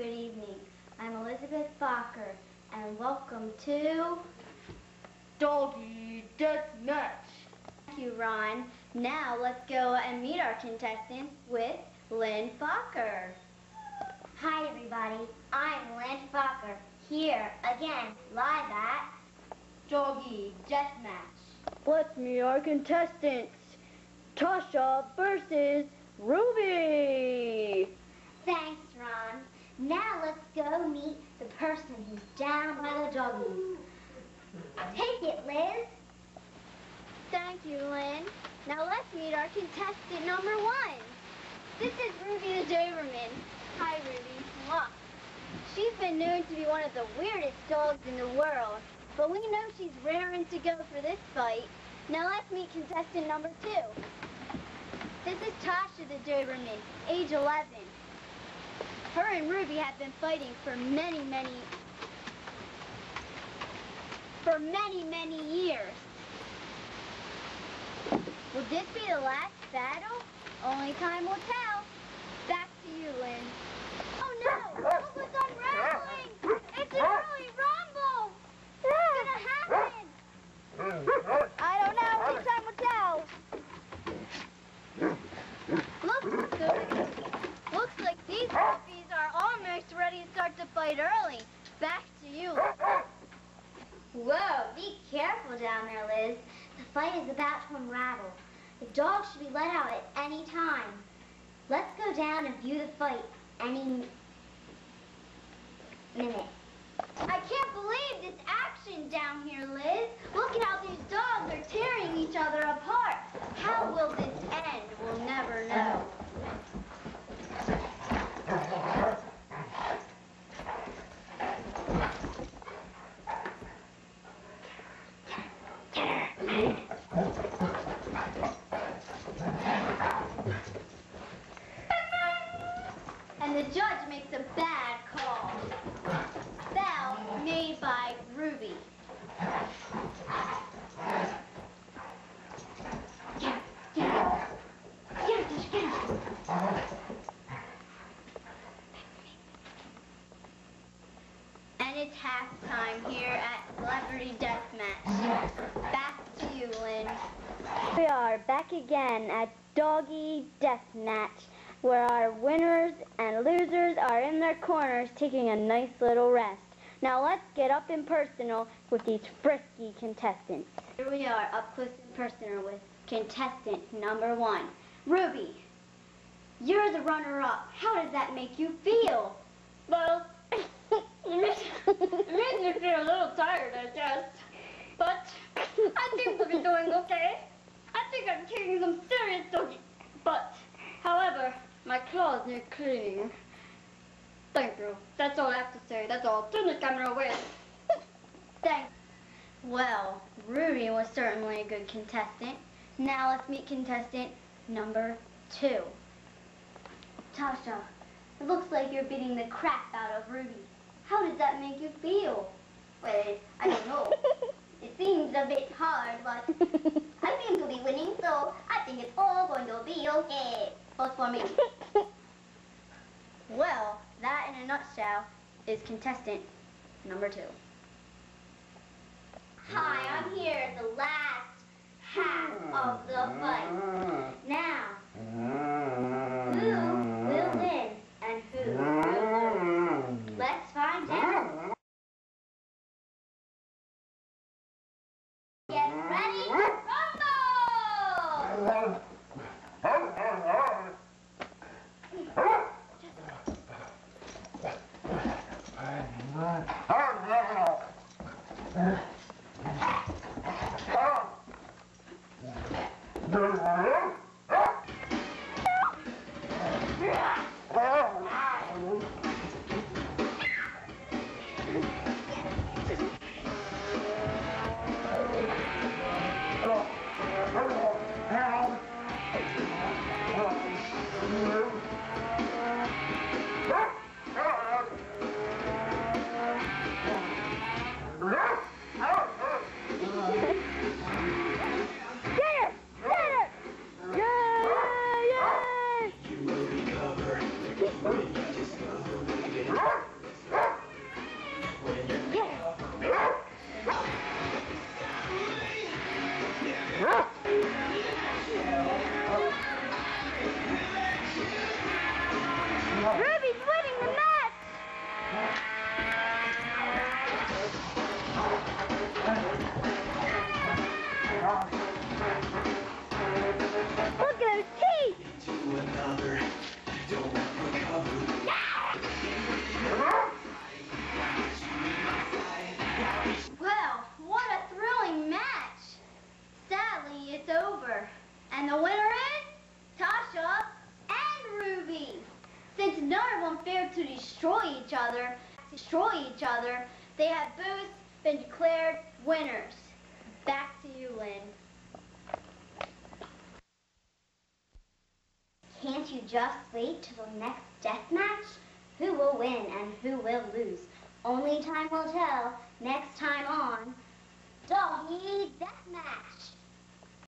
Good evening. I'm Elizabeth Fokker, and welcome to Doggy Death Match. Thank you, Ron. Now let's go and meet our contestants with Lynn Fokker. Hi, everybody. I'm Lynn Fokker, here again, live at Doggy Death Match. Let's meet our contestants. Tasha versus Ruby. Thanks, Ron. Now let's go meet the person who's down by the doggies. Take it, Liz. Thank you, Lynn. Now let's meet our contestant number one. This is Ruby the Doberman. Hi, Ruby. Mwah. She's been known to be one of the weirdest dogs in the world, but we know she's raring to go for this fight. Now let's meet contestant number two. This is Tasha the Doberman, age 11. Her and Ruby have been fighting for many, many, for many, many years. Will this be the last battle? Only time will tell. Back to you, Lynn. Oh no! What's unraveling! It's an early rumble! What's gonna happen? I don't know. Only time will tell. Looks, looks like these puppies are almost ready to start to fight early. Back to you. Whoa, be careful down there, Liz. The fight is about to unravel. The dogs should be let out at any time. Let's go down and view the fight any minute. I can't believe this action down here, Liz. Look at how these dogs are tearing each other apart. How will this end? We'll never know. And the judge makes a bad call. Foul made by Ruby. Get him, get him. Get him, Tish, get him. And it's halftime here at Celebrity Deathmatch. Back to you, Lynn. We are back again at Doggy Death Match, where our winners and losers are in their corners taking a nice little rest. Now let's get up and personal with these frisky contestants. Here we are, up close and personal with contestant number one, Ruby. You're the runner-up. How does that make you feel? Well, it makes, me feel a little tired, I guess. But I think we'll be doing okay. I think I'm taking some serious doggy. But, however, my claws need cleaning. Thank you. That's all I have to say. That's all. Turn the camera away. Thanks. Well, Ruby was certainly a good contestant. Now let's meet contestant number two. Tasha, it looks like you're beating the crap out of Ruby. How does that make you feel? Well, I don't know. it seems a bit hard, but I seem to be winning, so I think it's all going to be okay. Vote for me. well, that in a nutshell is contestant number two. Hi, Look at those teeth! To another, don't recover. Well, what a thrilling match! Sadly, it's over. And the winner is Tasha and Ruby. Since none of them failed to destroy each other, destroy each other, they have both been declared winners. Back to you, Lynn. Can't you just wait till the next death match? Who will win and who will lose? Only time will tell next time on Doggy Death Match.